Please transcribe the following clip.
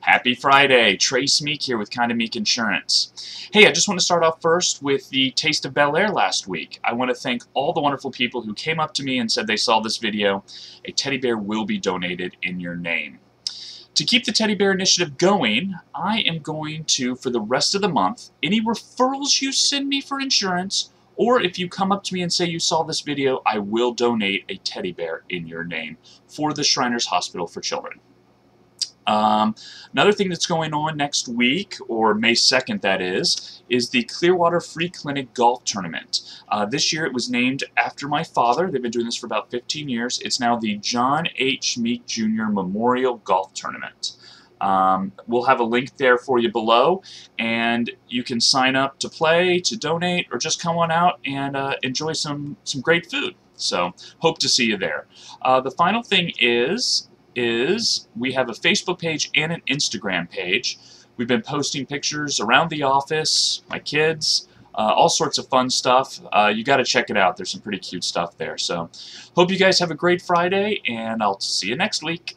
Happy Friday. Trace Meek here with Condon-Meek Insurance. Hey, I just want to start off first with the Taste of Bel Air last week. I want to thank all the wonderful people who came up to me and said they saw this video. A teddy bear will be donated in your name. To keep the Teddy Bear Initiative going, I am going to, for the rest of the month, any referrals you send me for insurance, or if you come up to me and say you saw this video, I will donate a teddy bear in your name for the Shriners Hospital for Children. Um, another thing that's going on next week, or May 2nd that is, is the Clearwater Free Clinic Golf Tournament. Uh, this year it was named after my father. They've been doing this for about 15 years. It's now the John H. Meek Jr. Memorial Golf Tournament. Um, we'll have a link there for you below, and you can sign up to play, to donate, or just come on out and uh, enjoy some, some great food. So, hope to see you there. Uh, the final thing is is we have a Facebook page and an Instagram page. We've been posting pictures around the office, my kids, uh, all sorts of fun stuff. Uh, you got to check it out. There's some pretty cute stuff there. So, hope you guys have a great Friday, and I'll see you next week.